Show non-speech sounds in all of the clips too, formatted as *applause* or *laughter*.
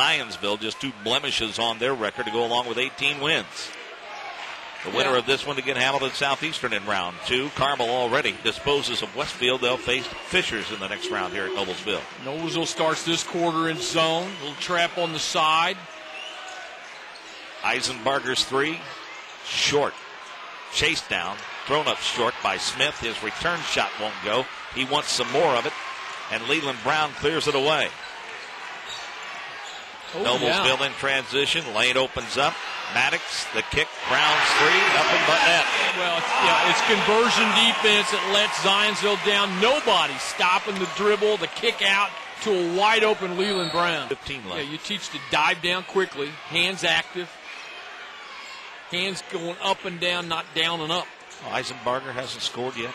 Zionsville, just two blemishes on their record to go along with 18 wins. The winner Yeah. of this one to get Hamilton Southeastern in round two. Carmel already disposes of Westfield. They'll face Fishers in the next round here at Noblesville. Noblesville starts this quarter in zone. Little trap on the side. Eisenbarger's three, short. Chased down, thrown up short by Smith. His return shot won't go. He wants some more of it, and Leland Brown clears it away. Oh, Noblesville yeah. in transition. Lane opens up. Maddox, the kick, Brown's three, up and butt net. Well, it's, yeah, it's conversion defense that lets Zionsville down. Nobody stopping the dribble, the kick out to a wide open Leland Brown. 15 left. Yeah, you teach to dive down quickly, hands active, hands going up and down, not down and up. Oh, Eisenbarger hasn't scored yet.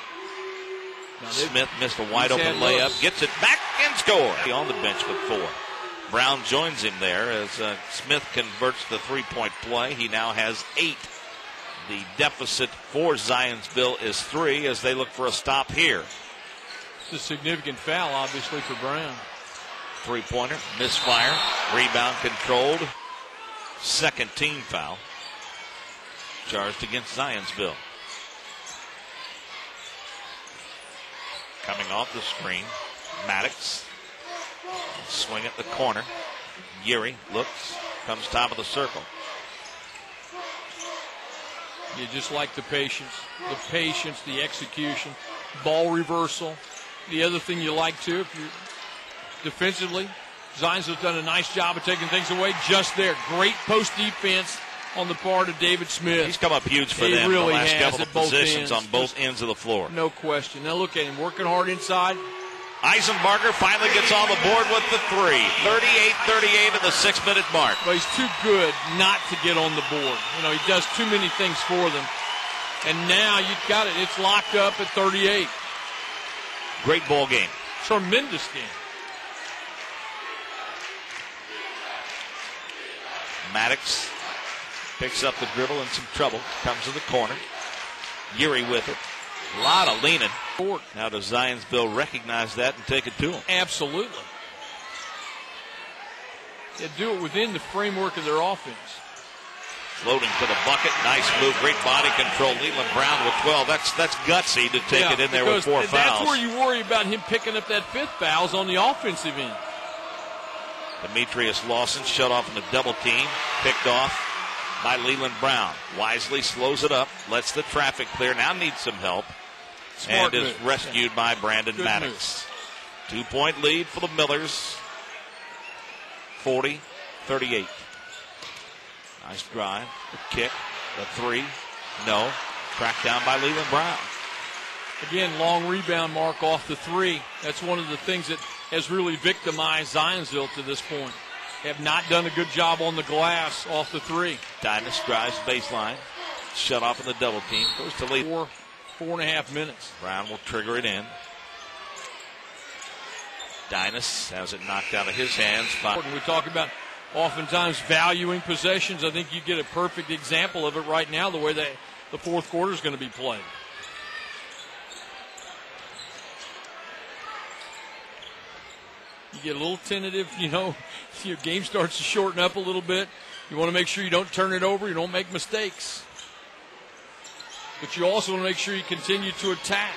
Now, Smith missed a wide open layup, looks. gets it back and score. On the bench with four. Brown joins him there as uh, Smith converts the three point play. He now has eight. The deficit for Zionsville is three as they look for a stop here. It's a significant foul, obviously, for Brown. Three pointer, misfire, rebound controlled. Second team foul. Charged against Zionsville. Coming off the screen, Maddox. Swing at the corner. Yuri looks, comes top of the circle. You just like the patience, the patience, the execution, ball reversal. The other thing you like too, if you defensively, Zionsville's done a nice job of taking things away. Just there, great post defense on the part of David Smith. He's come up huge for He them really the last has couple of positions ends. on both ends of the floor. No question. Now look at him working hard inside. Eisenbarger finally gets on the board with the three. 38-38 at the six minute mark. But he's too good not to get on the board. You know, he does too many things for them. And now you've got it. It's locked up at 38. Great ball game. Tremendous game. Maddox picks up the dribble in some trouble. Comes to the corner. Yuri with it. A lot of leaning. Now does Zionsville recognize that and take it to him? Absolutely. They do it within the framework of their offense. Floating to the bucket. Nice move. Great body control. Leland Brown with 12. That's that's gutsy to take Yeah, it in there with four That's fouls. That's where you worry about him picking up that fifth fouls on the offensive end. Demetrius Lawson shut off in the double team. Picked off by Leland Brown. Wisely slows it up. Lets the traffic clear. Now needs some help. Smart and is rescued by Brandon Good Maddox. Two point lead for the Millers. 40 38. Nice drive. The kick. The three. No. Cracked down by Leland Brown. Again, long rebound mark off the three. That's one of the things that has really victimized Zionsville to this point. Have not done a good job on the glass off the three. Dynas drives baseline. Shut off in the double team. Goes to lead. Four, four and a half minutes. Brown will trigger it in. Dynas has it knocked out of his hands. By we talk about oftentimes valuing possessions, I think you get a perfect example of it right now, the way that the fourth quarter is going to be played. You get a little tentative, you know, *laughs* your game starts to shorten up a little bit. You want to make sure you don't turn it over, you don't make mistakes. But you also want to make sure you continue to attack.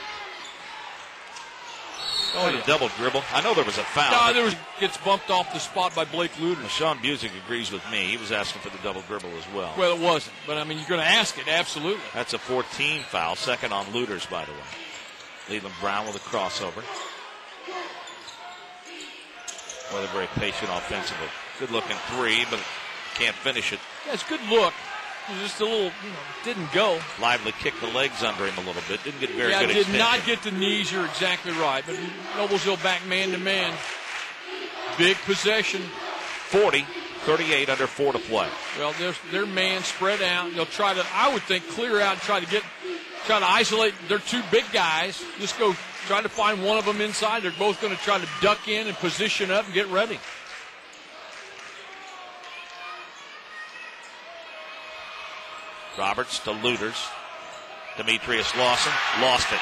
oh, yeah. double dribble. I know there was a foul. No, there was gets bumped off the spot by Blake Luder. Sean Busick agrees with me. He was asking for the double dribble as well. Well, it wasn't, but I mean, you're going to ask it, absolutely. That's a 14 foul, second on Looters, by the way. Leland Brown with a crossover. Well, they're very patient offensively. Good looking three, but can't finish it. Yeah, it's good look. Just a little, you know, didn't go. Lively kicked the legs under him a little bit. Didn't get very yeah, good did extension. not get the knees. You're exactly right. But Noblesville back man to man. Big possession. 40, 38 under four to play. Well, their their man spread out. They'll try to, I would think, clear out, and try to get, try to isolate their two big guys. Just go try to find one of them inside. They're both going to try to duck in and position up and get ready. Roberts to Looters. Demetrius Lawson lost it.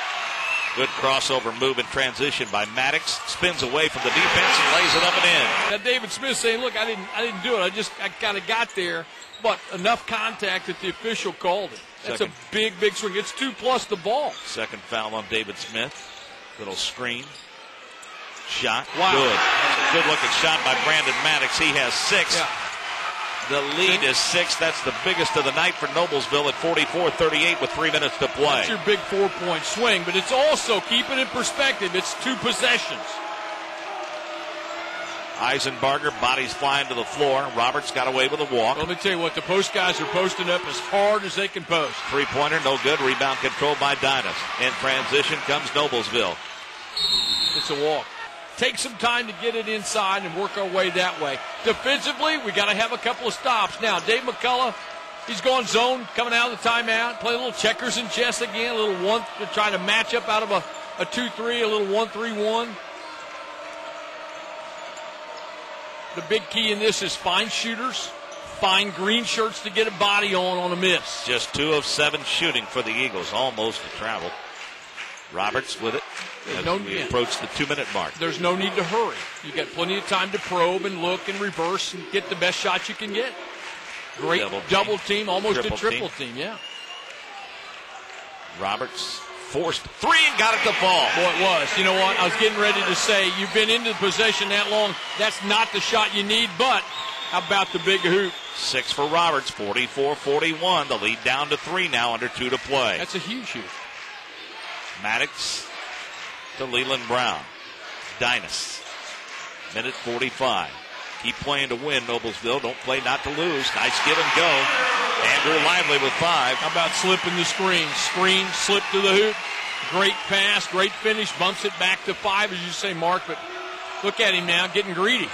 Good crossover move and transition by Maddox. Spins away from the defense and lays it up and in. Now David Smith saying, "Look, I didn't, I didn't do it. I just, I kind of got there, but enough contact that the official called it. That's Second. a big, big swing. It's two plus the ball. Second foul on David Smith. Little screen. Shot. Wow. Good. Good looking shot by Brandon Maddox. He has six. Yeah. The lead is six. That's the biggest of the night for Noblesville at 44 38 with three minutes to play. That's your big four point swing, but it's also keep it in perspective. It's two possessions. Eisenbarger, bodies flying to the floor. Roberts got away with a walk. Let me tell you what, the post guys are posting up as hard as they can post. Three pointer, no good. Rebound controlled by Dynas. In transition comes Noblesville. It's a walk. Take some time to get it inside and work our way that way. Defensively, we got to have a couple of stops. Now, Dave McCullough, he's going zone, coming out of the timeout, play a little checkers and chess again, a little one, to try to match up out of a, a 2 3, a little 1 3 1. The big key in this is find shooters, find green shirts to get a body on on a miss. Just two of seven shooting for the Eagles, almost a travel. Roberts with it as No- we approach the two minute mark. There's no need to hurry. You've got plenty of time to probe and look and reverse and get the best shot you can get. Great Double double, team. team, almost Triple a triple team. Yeah. Roberts forced three and got it to fall. Boy, it was. You know what? I was getting ready to say you've been into the possession that long. That's not the shot you need. But how about the big hoop? Six for Roberts, 44 41. The lead down to three now, under two to play. That's a huge hoop. Maddox to Leland Brown. Dynas. Minute 45. Keep playing to win, Noblesville. Don't play not to lose. Nice give and go. Andrew Lively with five. How about slipping the screen? Screen, slip to the hoop. Great pass, great finish. Bumps it back to five, as you say, Mark. But look at him now, getting greedy.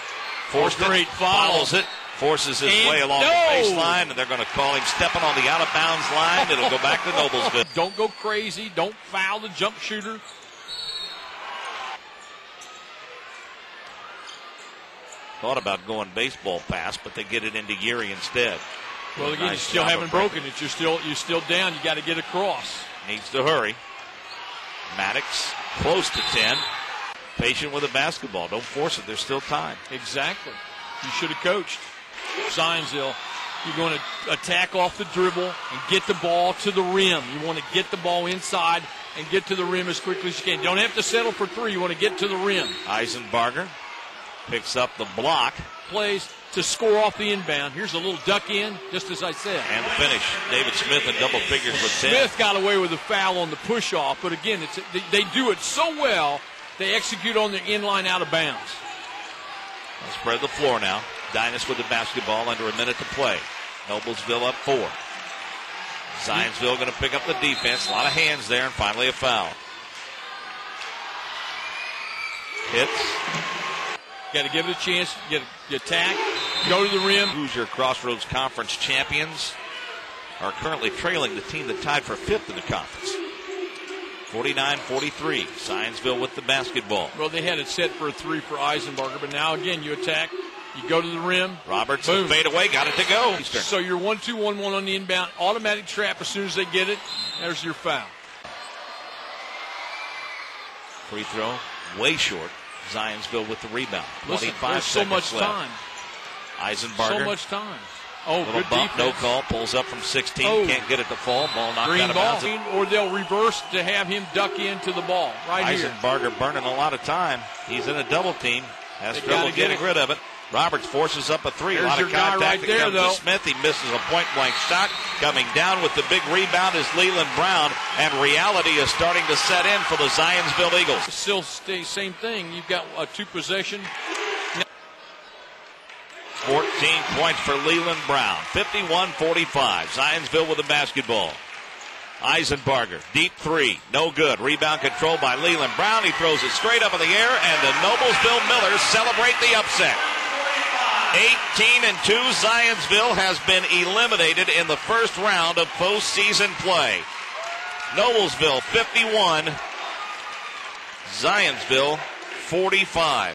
Forced it, great foul. follows it, forces his And way along no. the baseline, and they're going to call him stepping on the out of bounds line. It'll go back to *laughs* Noblesville. Don't go crazy. Don't foul the jump shooter. Thought about going baseball pass, but they get it into Geary instead. Well, again, you still haven't broken it. You're still you're still down. You got to get across. Needs to hurry. Maddox close to 10. Patient with the basketball. Don't force it. There's still time. Exactly. You should have coached. Zionsville, you're going to attack off the dribble and get the ball to the rim. You want to get the ball inside and get to the rim as quickly as you can. You don't have to settle for three. You want to get to the rim. Eisenbarger picks up the block Plays to score off the inbound. Here's a little duck in, just as I said. and the finish. David Smith in double figures with 10. Smith got away with a foul on the push off, but again, it's, they, they do it so well. They execute on the inline out of bounds. Spread the floor now. Dynas with the basketball under a minute to play. Noblesville up four. Zionsville going to pick up the defense. A lot of hands there, and finally a foul. Hits. Got to give it a chance. Get attack. Go to the rim. Hoosier Crossroads Conference champions are currently trailing the team that tied for fifth in the conference. 49-43. Zionsville with the basketball. Well, they had it set for a three for Eisenbarger, but now again you attack. You go to the rim. Roberts Boom. fade away, got it to go. Eastern. So you're one two one one on the inbound. Automatic trap as soon as they get it. There's your foul. Free throw, way short. Zionsville with the rebound. Listen, 25 there's so much left. time. Eisenbarger, So much time. Oh, little good bump, no call, pulls up from 16, Oh. can't get it to fall. Ball knocked Green out of ball, bounds. or they'll reverse to have him duck into the ball right here. Eisenbarger burning a lot of time. He's in a double team. Has trouble get getting it. rid of it. Roberts forces up a three. There's a lot of contact right that there, comes though. to Smith. He misses a point blank shot. Coming down with the big rebound is Leland Brown, and reality is starting to set in for the Zionsville Eagles. Still stay same thing. You've got a two possession. 14 points for Leland Brown. 51-45. Zionsville with the basketball. Eisenbarger, deep three, no good. Rebound controlled by Leland Brown. He throws it straight up in the air, and the Noblesville Millers celebrate the upset. 18 and 2, Zionsville has been eliminated in the first round of postseason play. Noblesville 51, Zionsville 45.